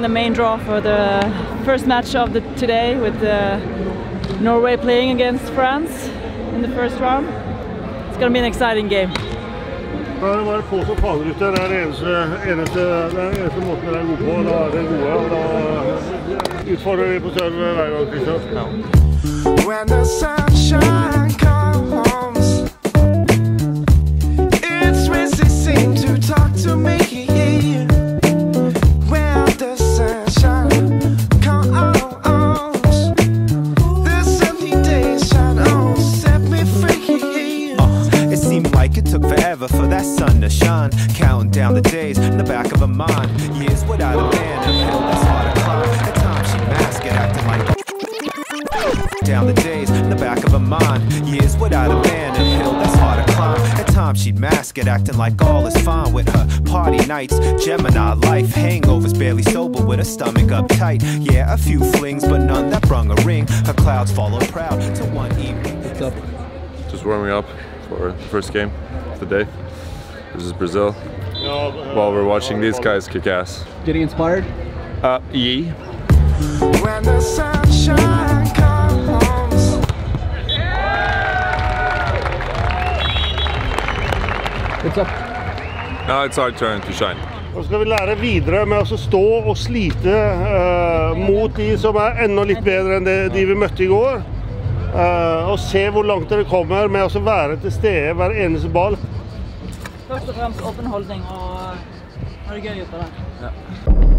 Now the main draw for the first match of the today with the Norway playing against France in the first round. It's gonna be an exciting game. Da er det bare på som fader ute. Det er det eneste, eneste, er den eneste måten dere er gode på. Da er dere gode, og da utfordrer vi på serve hver gang. Christian. When Down the days in the back of a mind. Years without a man, a hill that's hard to climb. At times she'd mask it, acting like all is fine with her. Party nights, Gemini life, hangovers, barely sober with her stomach uptight. Yeah, a few flings, but none that brung a ring. Her clouds follow proud to one evening. just warming up for the first game of the day. This is Brazil. While we're watching these guys kick ass. Getting inspired? Uh, Yi. What's up? Now it's our turn to shine. Nå skal vi lære videre med å stå og slite uh, mot de som er enda litt bedre enn de vi møtte i går. Uh, og se hvor langt dere kommer med å være til stede hver eneste ball. Først og fremst åpen holdning og ha det gøy utpå der. Og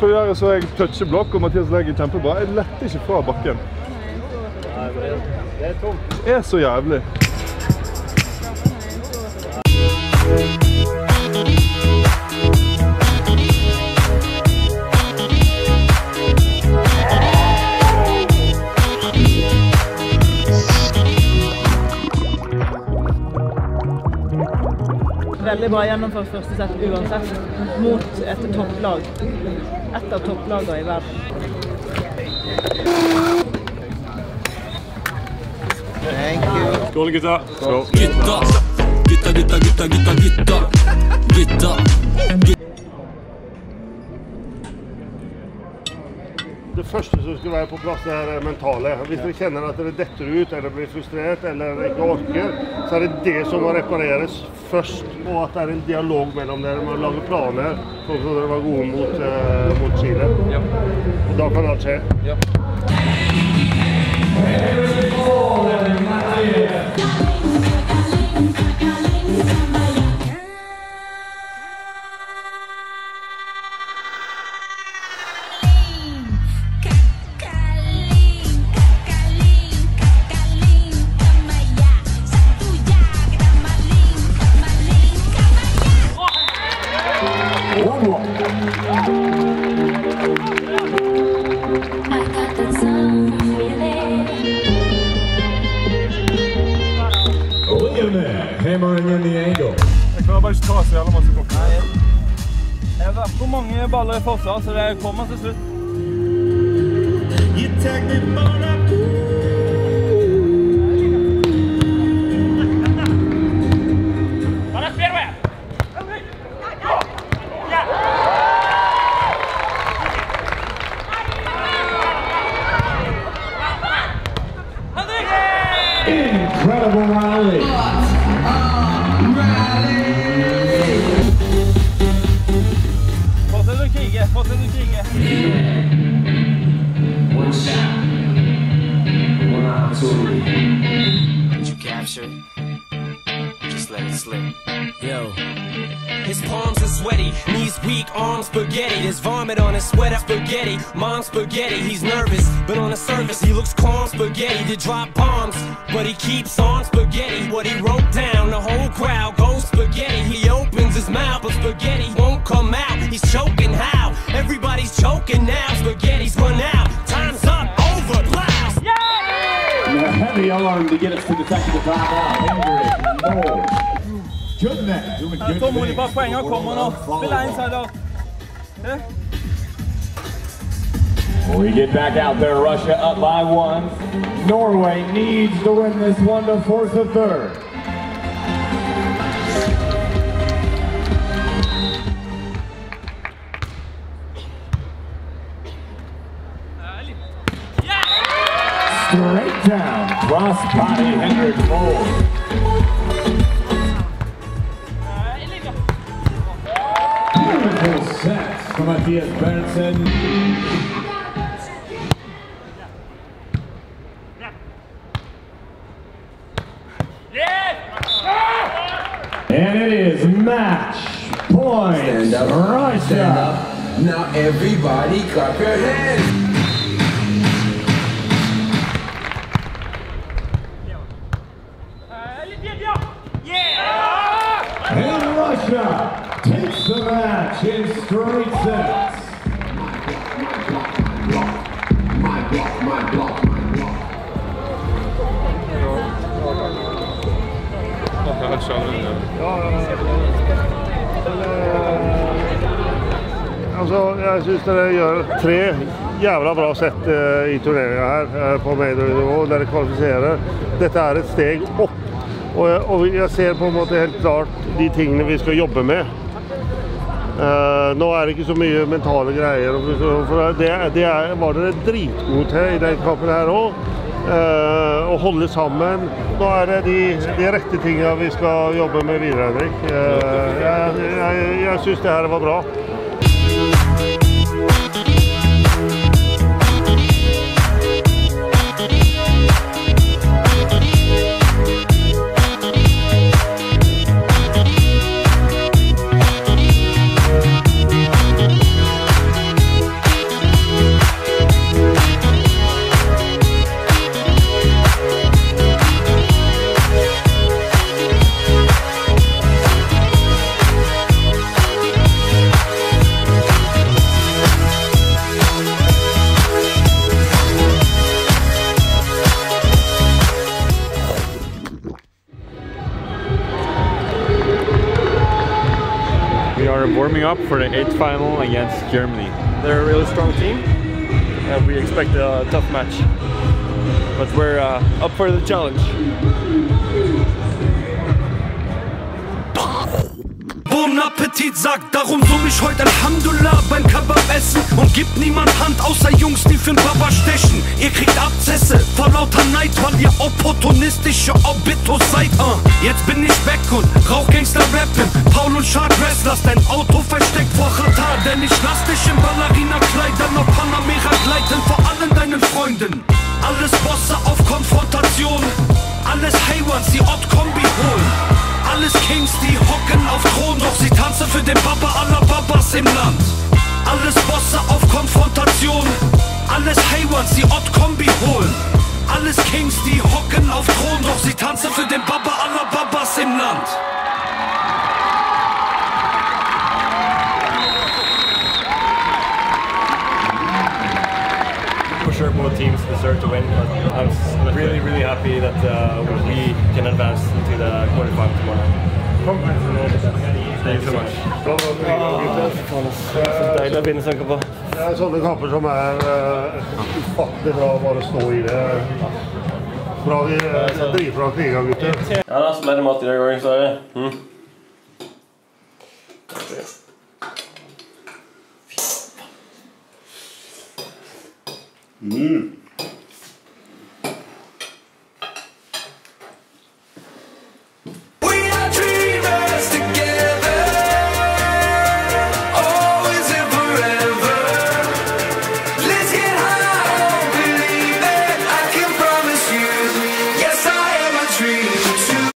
på gjøre så jeg toucher blokk, og Mathias legger kjempebra. Jeg letter ikke fra bakken. Det er tungt. Det er så jævlig. Veldig bra gjennomført første sett uansett, mot et topplag. Et av topplagene i verden. Skål, gutta. Skål. Gutta, gutta, gutta, gutta, gutta, gutta, første som skal være på plass, det er det mentale. Hvis dere kjenner at dere detter ut eller blir frustrert eller ikke orker, så er det det som må repareres først. Og at det er en dialog mellom dere med å lage planer, sånn som dere var gode mot, uh, mot Chile. Og da kan alt skje. William Jeg har vært på mange baller i forsvar, så det kommer til slutt. Incredible Riley. One shot. One opportunity. Did you capture? it? Just let it slip. Yo. His palms are sweaty, knees weak, arms spaghetti. There's vomit on his sweater, spaghetti. Mom spaghetti, he's nervous, but on the surface he looks calm spaghetti to drop bombs. But he keeps on spaghetti. What he wrote down, the whole crowd goes spaghetti. He opens his mouth, but spaghetti won't come. Doing good things. insider. Eh? We get back out there. Russia up by one. Norway needs to win this one to force a third. Straight down, cross body, Hendrik Mol. Beautiful set from Mathias Berntsen. And it is match point. Stand up. Russia. Stand up. Now everybody clap your hands. Match in straight sets. Altså, jeg syns dere gjør tre jævla bra sett eh, i turneringa her eh, på major-nivå. Dere kvalifiserer. Dette er et steg opp. Og, jeg- og jeg ser på en måte helt klart de tingene vi skal jobbe med. Eh, nå er det ikke så mye mentale greier. For, det, det er, var dere dritgode til i den kampen her òg. å holde sammen. Nå er det de, de rette tingene vi skal jobbe med videre, Henrik. Uh, jeg jeg, jeg syns det her var bra. Warming up for the eighth final against Germany. They're a really strong team, and we expect a tough match. But we're uh, up for the challenge. Bon Appetit sagt, darum summ ich heute Alhamdulillah beim Kebab essen und gibt niemand Hand außer Jungs, die für'n Papa stechen. Ihr kriegt Abzesse vor lauter Neid, weil ihr opportunistische Obitos seid. Uh. Jetzt bin ich back und rauch Gangster rappen. Paul und Shark Wrestlers, dein Auto versteckt vor Qatar, denn ich lass dich in Ballerina-Kleidern auf Panamera gleiten vor allen deinen Freunden. Auf Thron, doch sie tanzen für den Papa aller Babas im Land. Alles Bosse auf Konfrontation, alles Haywans, die Ott-Kombi holen. Alles Kings, die hocken auf Thron, doch sie tanzen für den Papa aller Babas im Land. Sure, both teams deserve to win, but I'm really, really happy that uh, we can advance into the quarterfinal tomorrow. Thank you so much. Så deilig å begynne å snakke på. Det er sånne kamper som er uh, ufattelig bra å bare stå i det. Bra vi driver fra kriga, gutter. Ja, da, så ble det mat i dag òg, sa mm. Mm.